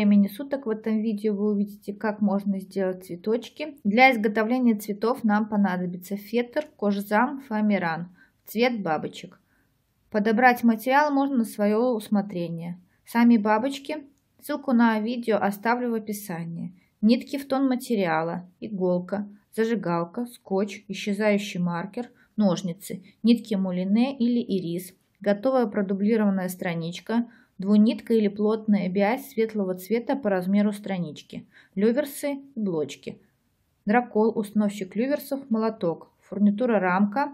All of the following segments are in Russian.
времени суток в этом видео вы увидите, как можно сделать цветочки. Для изготовления цветов нам понадобится фетр, кожзам, фоамиран, цвет бабочек. Подобрать материал можно на свое усмотрение. Сами бабочки, ссылку на видео оставлю в описании. Нитки в тон материала, иголка, зажигалка, скотч, исчезающий маркер, ножницы, нитки мулине или ирис, готовая продублированная страничка, двунитка или плотная бязь светлого цвета по размеру странички, люверсы и блочки, дракол, установщик люверсов, молоток, фурнитура рамка,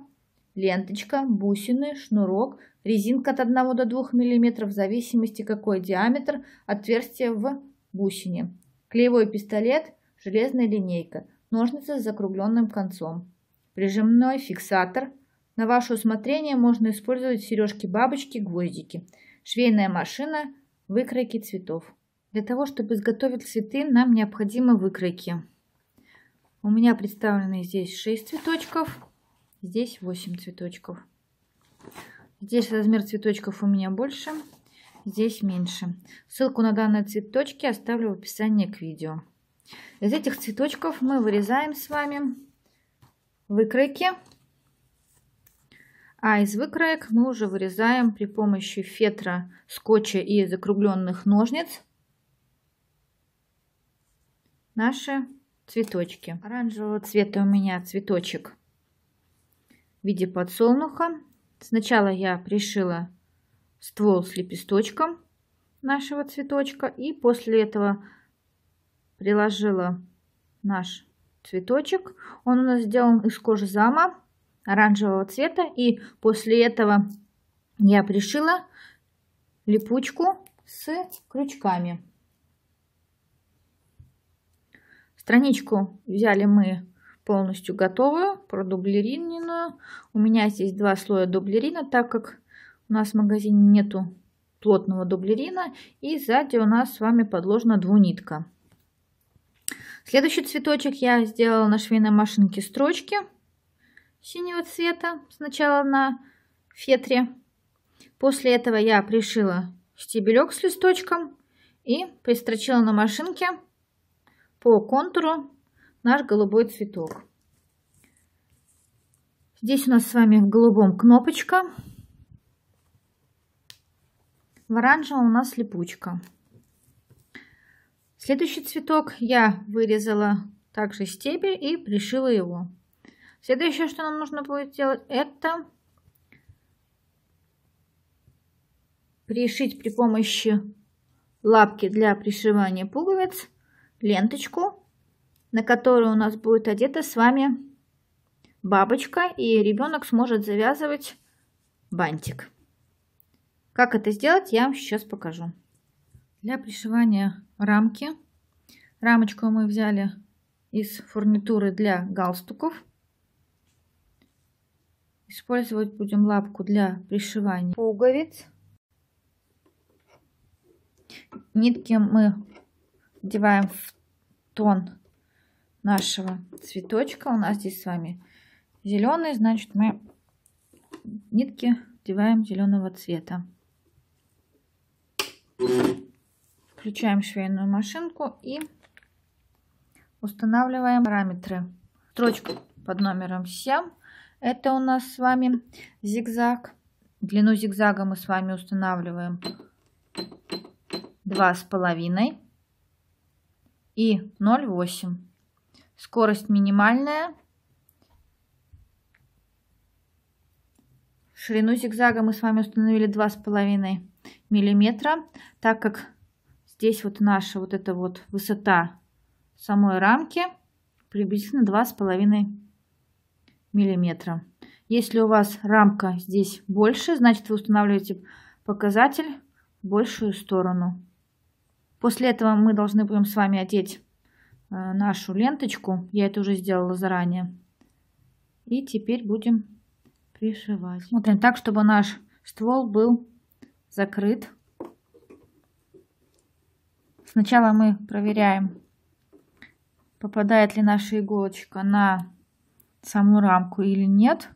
ленточка, бусины, шнурок, резинка от 1 до 2 мм в зависимости какой диаметр отверстия в бусине, клеевой пистолет, железная линейка, ножницы с закругленным концом, прижимной фиксатор. На ваше усмотрение можно использовать сережки-бабочки, гвоздики – Швейная машина выкройки цветов. Для того, чтобы изготовить цветы, нам необходимы выкройки. У меня представлены здесь 6 цветочков, здесь 8 цветочков. Здесь размер цветочков у меня больше, здесь меньше. Ссылку на данные цветочки оставлю в описании к видео. Из этих цветочков мы вырезаем с вами выкройки а из выкроек мы уже вырезаем при помощи фетра, скотча и закругленных ножниц наши цветочки. Оранжевого цвета у меня цветочек в виде подсолнуха. Сначала я пришила ствол с лепесточком нашего цветочка и после этого приложила наш цветочек. Он у нас сделан из кожи зама оранжевого цвета. И после этого я пришила липучку с крючками. Страничку взяли мы полностью готовую, продублериненную. У меня здесь два слоя дублерина, так как у нас в магазине нету плотного дублерина. И сзади у нас с вами подложена двунитка. Следующий цветочек я сделала на швейной машинке строчки синего цвета сначала на фетре. После этого я пришила стебелек с листочком и пристрочила на машинке по контуру наш голубой цветок. Здесь у нас с вами в голубом кнопочка, в оранжевом у нас липучка. Следующий цветок я вырезала также стебель и пришила его. Следующее, что нам нужно будет сделать, это пришить при помощи лапки для пришивания пуговиц ленточку, на которую у нас будет одета с вами бабочка, и ребенок сможет завязывать бантик. Как это сделать, я вам сейчас покажу. Для пришивания рамки, рамочку мы взяли из фурнитуры для галстуков. Использовать будем лапку для пришивания пуговиц. Нитки мы одеваем в тон нашего цветочка. У нас здесь с вами зеленый, значит мы нитки одеваем зеленого цвета. Включаем швейную машинку и устанавливаем параметры. Строчку под номером 7 это у нас с вами зигзаг. Длину зигзага мы с вами устанавливаем два с половиной и 0,8. Скорость минимальная. Ширину зигзага мы с вами установили два с половиной миллиметра, так как здесь вот наша вот эта вот высота самой рамки приблизительно два с половиной миллиметра. Если у вас рамка здесь больше, значит вы устанавливаете показатель в большую сторону. После этого мы должны будем с вами одеть э, нашу ленточку. Я это уже сделала заранее. И теперь будем пришивать. Смотрим так, чтобы наш ствол был закрыт. Сначала мы проверяем, попадает ли наша иголочка на саму рамку или нет.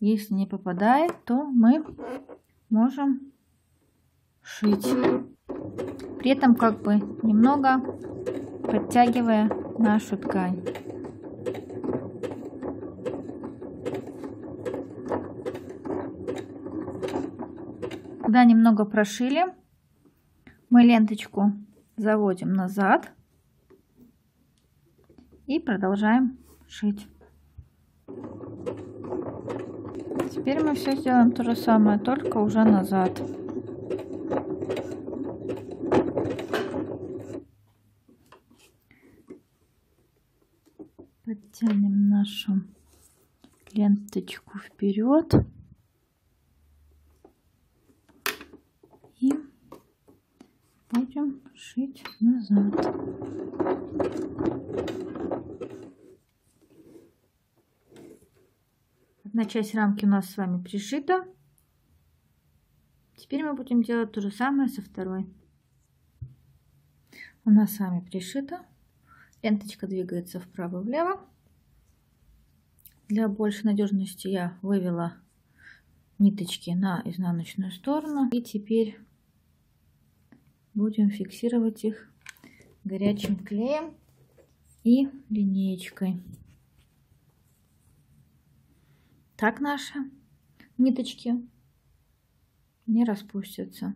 Если не попадает, то мы можем шить. при этом как бы немного подтягивая нашу ткань. Когда немного прошили, мы ленточку заводим назад и продолжаем шить. Теперь мы все сделаем то же самое, только уже назад. Подтянем нашу ленточку вперед. И будем шить назад. Одна часть рамки у нас с вами пришита. Теперь мы будем делать то же самое со второй. У нас с вами пришита. Ленточка двигается вправо-влево. Для большей надежности я вывела ниточки на изнаночную сторону. И теперь будем фиксировать их горячим клеем и линеечкой. Так наши ниточки не распустятся.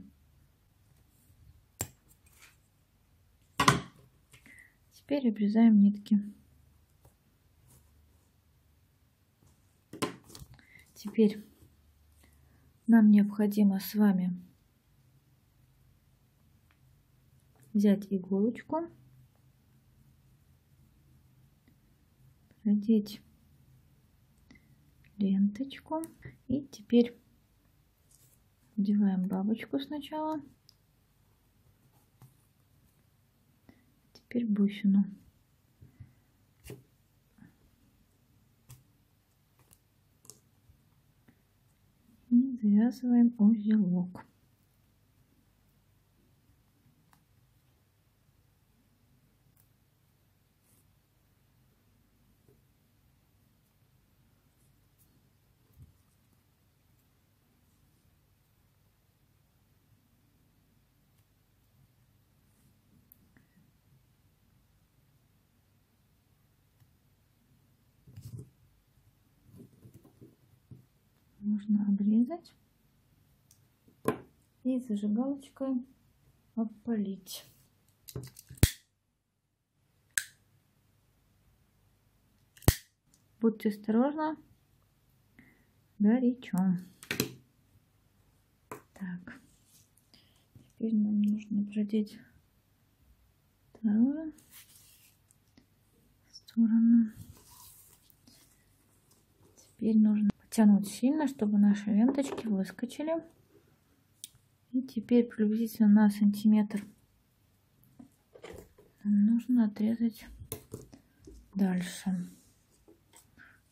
Теперь обрезаем нитки. Теперь нам необходимо с вами взять иголочку, продеть ленточку. И теперь одеваем бабочку сначала. Теперь бусину. И завязываем узелок. Нужно обрезать и зажигалочкой опалить. Будьте осторожны, горячо. Так, теперь нам нужно продеть вторую сторону. Теперь нужно тянуть сильно, чтобы наши ленточки выскочили. И теперь приблизительно на сантиметр нужно отрезать дальше,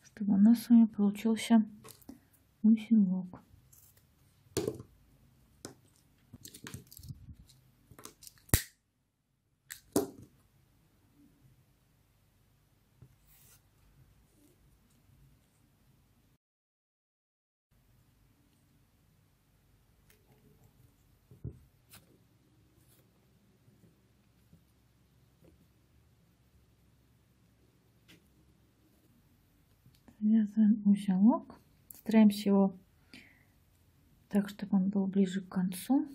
чтобы у нас с вами получился узелок. Вязаем узелок. Стараемся его так, чтобы он был ближе к концу.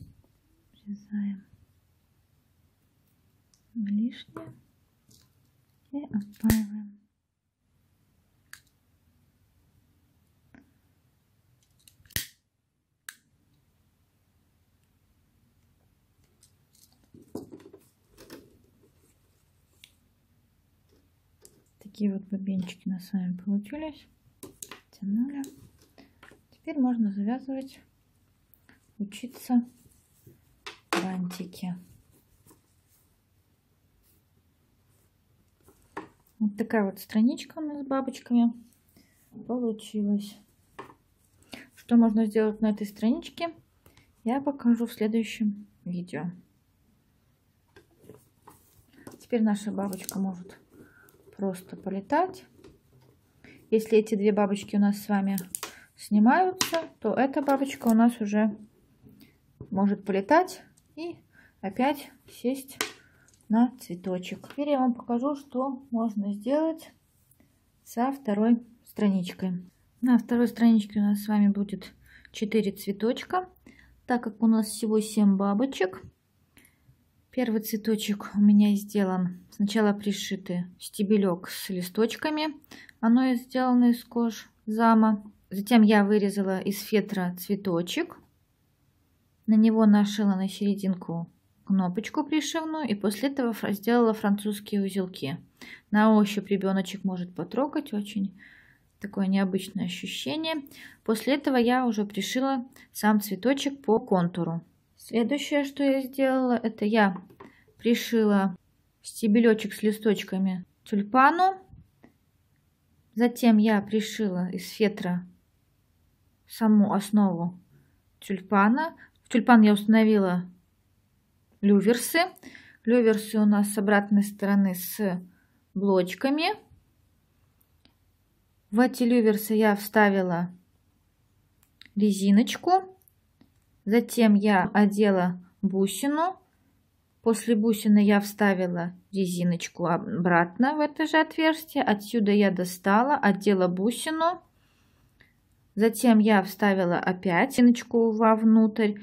Вязаем лишнее и отпаиваем. Такие вот бобинчики на с вами получились. Тянули. Теперь можно завязывать, учиться бантики. Вот такая вот страничка у нас с бабочками получилась. Что можно сделать на этой страничке, я покажу в следующем видео. Теперь наша бабочка может просто полетать. Если эти две бабочки у нас с вами снимаются, то эта бабочка у нас уже может полетать и опять сесть на цветочек. Теперь я вам покажу, что можно сделать со второй страничкой. На второй страничке у нас с вами будет 4 цветочка. Так как у нас всего 7 бабочек, первый цветочек у меня сделан. Сначала пришитый стебелек с листочками. Оно сделано из кож зама. Затем я вырезала из фетра цветочек. На него нашила на серединку кнопочку пришивную и после этого сделала французские узелки. На ощупь ребеночек может потрогать, очень такое необычное ощущение. После этого я уже пришила сам цветочек по контуру. Следующее, что я сделала, это я пришила стебелечек с листочками тюльпану. Затем я пришила из фетра саму основу тюльпана. В тюльпан я установила люверсы. Люверсы у нас с обратной стороны с блочками. В эти люверсы я вставила резиночку. Затем я одела бусину. После бусины я вставила резиночку обратно в это же отверстие. Отсюда я достала, одела бусину. Затем я вставила опять резиночку вовнутрь,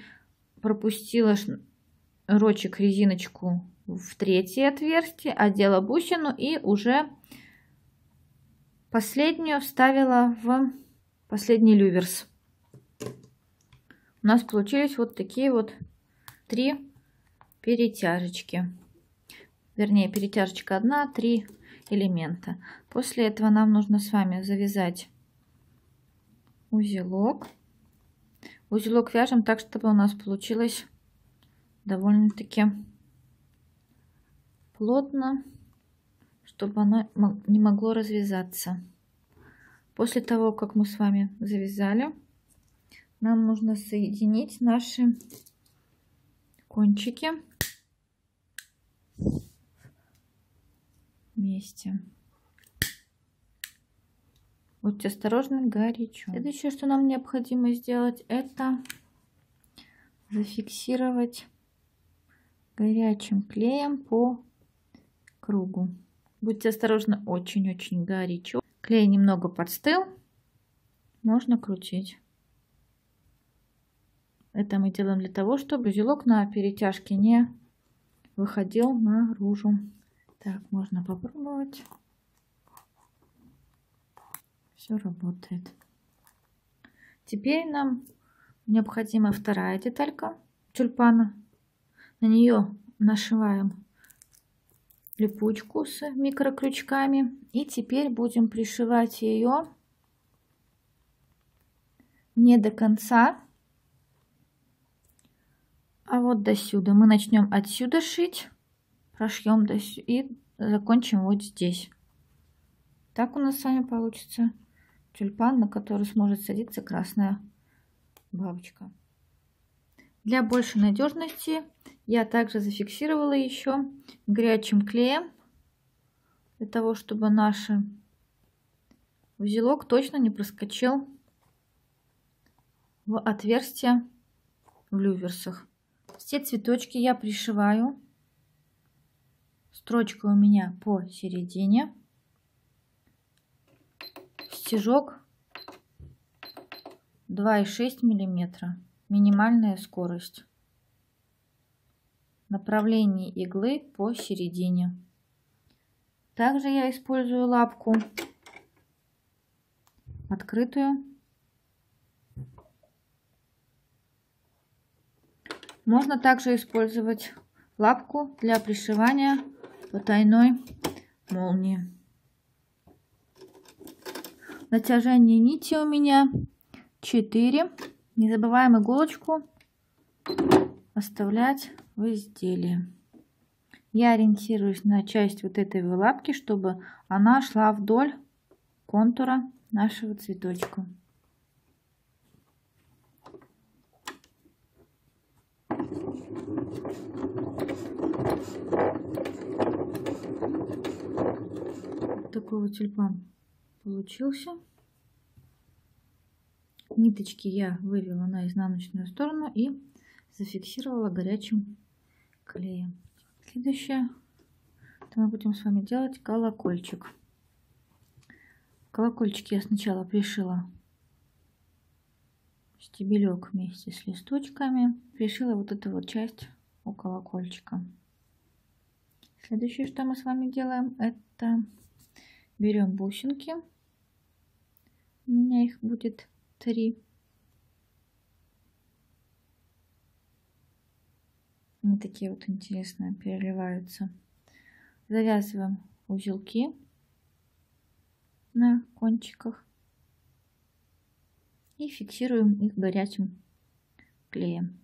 пропустила рочек резиночку в третье отверстие, одела бусину и уже последнюю вставила в последний люверс. У нас получились вот такие вот три перетяжечки. Вернее, перетяжечка одна, три элемента. После этого нам нужно с вами завязать узелок. Узелок вяжем так, чтобы у нас получилось довольно-таки плотно, чтобы оно не могло развязаться. После того, как мы с вами завязали, нам нужно соединить наши кончики вместе. Будьте осторожны, горячо. Следующее, что нам необходимо сделать, это зафиксировать горячим клеем по кругу. Будьте осторожны, очень-очень горячо. Клей немного подстыл, можно крутить. Это мы делаем для того, чтобы узелок на перетяжке не выходил наружу. Так, можно попробовать. Все работает. Теперь нам необходима вторая деталька тюльпана. На нее нашиваем липучку с микрокрючками. И теперь будем пришивать ее не до конца, а вот до сюда. Мы начнем отсюда шить, прошьем до сюда и закончим вот здесь. Так у нас с вами получится тюльпан, на который сможет садиться красная бабочка. Для большей надежности я также зафиксировала еще горячим клеем, для того, чтобы наш узелок точно не проскочил в отверстие в люверсах. Все цветочки я пришиваю. Строчка у меня посередине. Стежок 2,6 миллиметра. Минимальная скорость. Направление иглы посередине. Также я использую лапку. Открытую можно также использовать лапку для пришивания потайной молнии Натяжение нити у меня 4. Не забываем иголочку оставлять в изделии. Я ориентируюсь на часть вот этой лапки, чтобы она шла вдоль контура нашего цветочка. Такой вот тюльпан получился. Ниточки я вывела на изнаночную сторону и зафиксировала горячим клеем. Следующее, это мы будем с вами делать колокольчик. В колокольчике я сначала пришила стебелек вместе с листочками. Пришила вот эту вот часть у колокольчика. Следующее, что мы с вами делаем, это берем бусинки. У меня их будет три. Они такие вот интересные, переливаются. Завязываем узелки на кончиках и фиксируем их горячим клеем.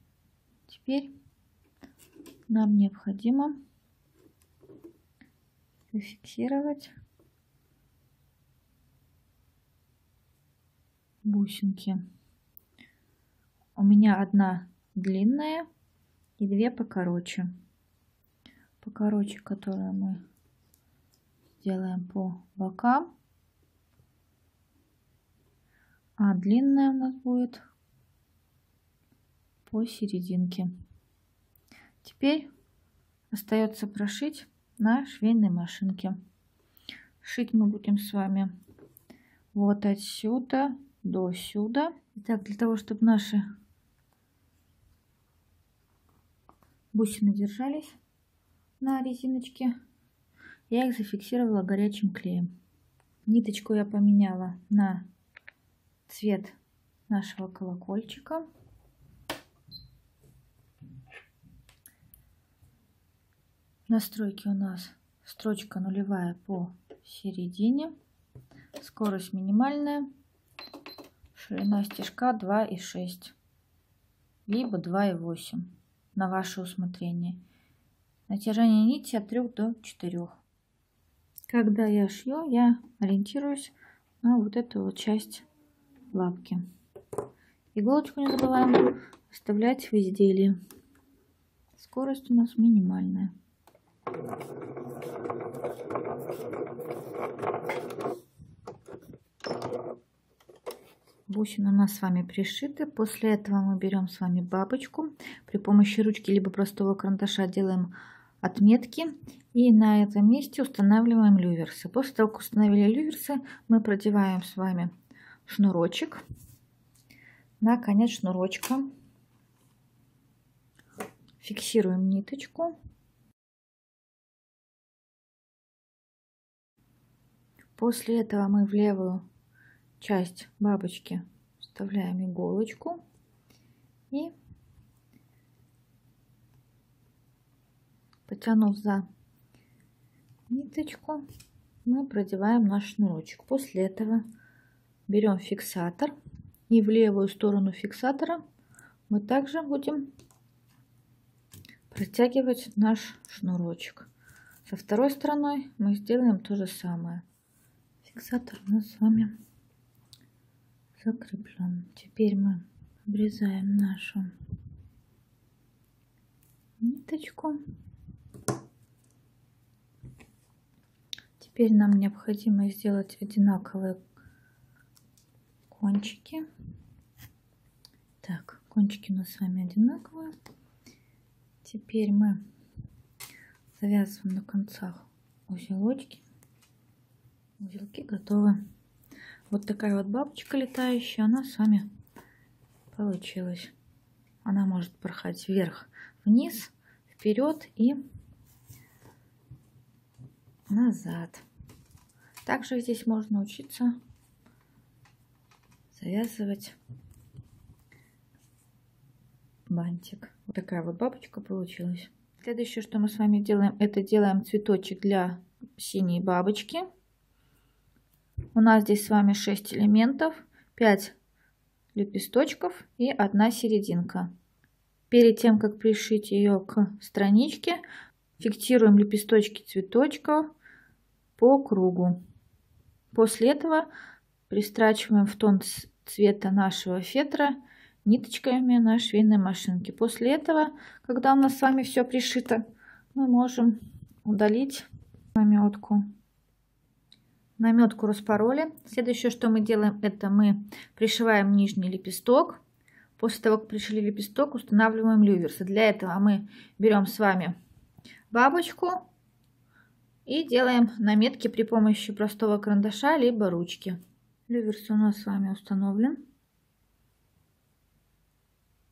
Теперь нам необходимо зафиксировать бусинки. У меня одна длинная и две покороче. Покороче, которые мы сделаем по бокам. А длинная у нас будет по серединке. Теперь остается прошить на швейной машинке. Шить мы будем с вами вот отсюда до сюда. Итак, для того, чтобы наши бусины держались на резиночке, я их зафиксировала горячим клеем. Ниточку я поменяла на цвет нашего колокольчика. Настройки у нас строчка нулевая по середине, скорость минимальная, ширина стежка 2,6 либо 2,8 на ваше усмотрение. Натяжение нити от 3 до 4. Когда я шью, я ориентируюсь на вот эту вот часть лапки. Иголочку не забываем вставлять в изделие. Скорость у нас минимальная. Бусины у нас с вами пришиты. После этого мы берем с вами бабочку. При помощи ручки либо простого карандаша делаем отметки. И на этом месте устанавливаем люверсы. После того, как установили люверсы, мы продеваем с вами шнурочек на конец шнурочка. Фиксируем ниточку. После этого мы в левую часть бабочки вставляем иголочку и потянув за ниточку мы продеваем наш шнурочек. После этого берем фиксатор и в левую сторону фиксатора мы также будем протягивать наш шнурочек. Со второй стороной мы сделаем то же самое. Фиксатор у нас с вами закреплен. Теперь мы обрезаем нашу ниточку. Теперь нам необходимо сделать одинаковые кончики. Так, кончики у нас с вами одинаковые. Теперь мы завязываем на концах узелочки. Узелки готовы. Вот такая вот бабочка летающая, она с вами получилась. Она может проходить вверх, вниз, вперед и назад. Также здесь можно учиться завязывать бантик. Вот такая вот бабочка получилась. Следующее, что мы с вами делаем, это делаем цветочек для синей бабочки. У нас здесь с вами 6 элементов, 5 лепесточков и одна серединка. Перед тем, как пришить ее к страничке, фиксируем лепесточки цветочка по кругу. После этого пристрачиваем в тон цвета нашего фетра ниточками на швейной машинке. После этого, когда у нас с вами все пришито, мы можем удалить наметку. Наметку распороли. Следующее, что мы делаем, это мы пришиваем нижний лепесток. После того, как пришили лепесток, устанавливаем люверсы. Для этого мы берем с вами бабочку и делаем наметки при помощи простого карандаша либо ручки. Люверс у нас с вами установлен.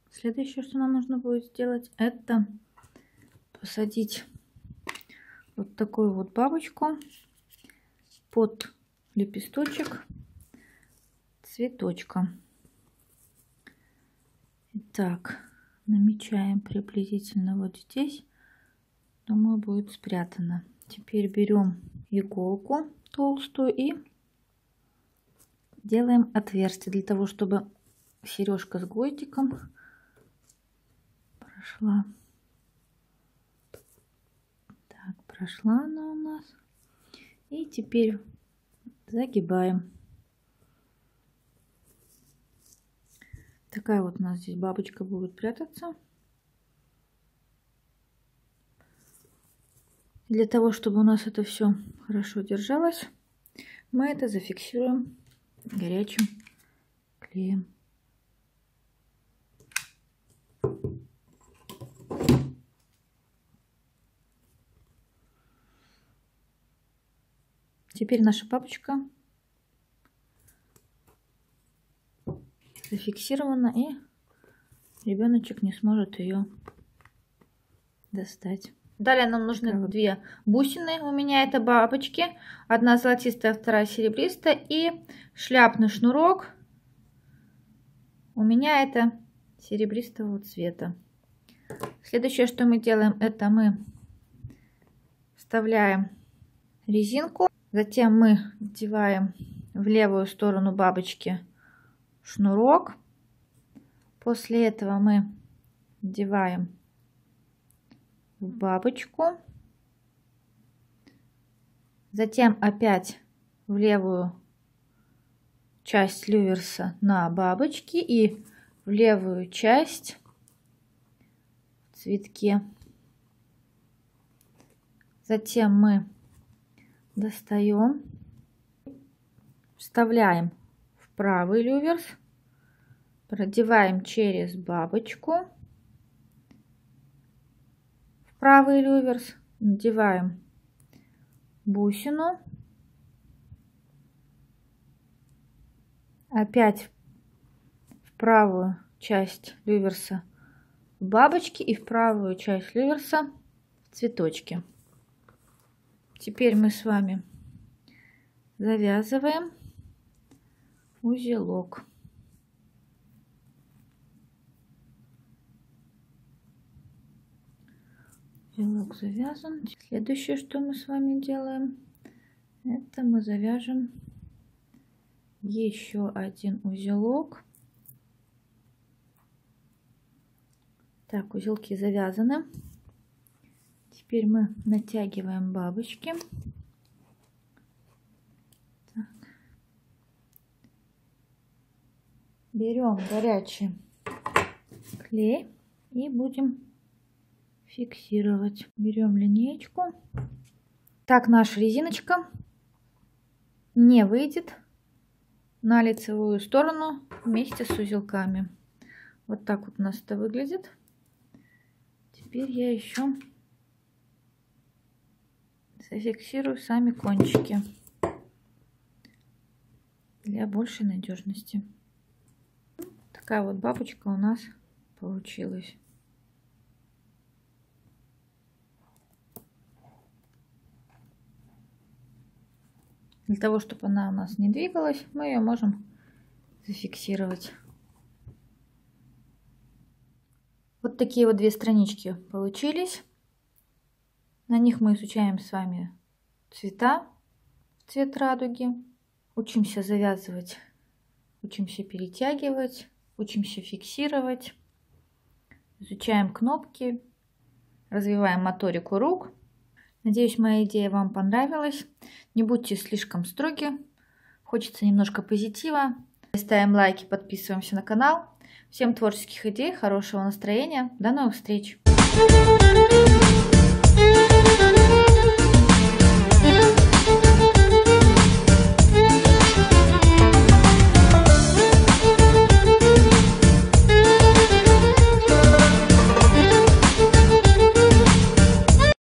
Следующее, что нам нужно будет сделать, это посадить вот такую вот бабочку под лепесточек цветочка. Итак, намечаем приблизительно вот здесь. Думаю, будет спрятано. Теперь берем иголку толстую и делаем отверстие для того, чтобы сережка с гвоздиком прошла. Так, прошла она у нас. И теперь загибаем. Такая вот у нас здесь бабочка будет прятаться. Для того, чтобы у нас это все хорошо держалось, мы это зафиксируем горячим клеем. Теперь наша папочка зафиксирована и ребеночек не сможет ее достать. Далее нам нужны вот. две бусины. У меня это бабочки. Одна золотистая, вторая серебристая. И шляпный шнурок. У меня это серебристого цвета. Следующее, что мы делаем, это мы вставляем резинку. Затем мы одеваем в левую сторону бабочки шнурок. После этого мы одеваем в бабочку. Затем опять в левую часть люверса на бабочке и в левую часть в цветке. Затем мы достаем, вставляем в правый люверс, продеваем через бабочку. Правый люверс, надеваем бусину, опять в правую часть люверса бабочки и в правую часть люверса цветочки. Теперь мы с вами завязываем узелок. узелок завязан. Следующее, что мы с вами делаем, это мы завяжем еще один узелок. Так, узелки завязаны. Теперь мы натягиваем бабочки. Берем горячий клей и будем фиксировать. Берем линеечку. Так наша резиночка не выйдет на лицевую сторону вместе с узелками. Вот так вот у нас это выглядит. Теперь я еще зафиксирую сами кончики для большей надежности. Такая вот бабочка у нас получилась. Для того, чтобы она у нас не двигалась, мы ее можем зафиксировать. Вот такие вот две странички получились. На них мы изучаем с вами цвета, цвет радуги. Учимся завязывать, учимся перетягивать, учимся фиксировать. Изучаем кнопки, развиваем моторику рук. Надеюсь, моя идея вам понравилась. Не будьте слишком строги. Хочется немножко позитива. Ставим лайки, подписываемся на канал. Всем творческих идей, хорошего настроения. До новых встреч! Thank you.